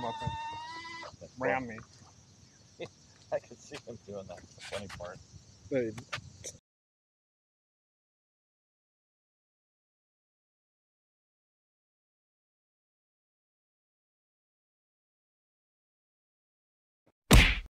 Come up and That's ram me. I could see him doing that. That's the funny part. But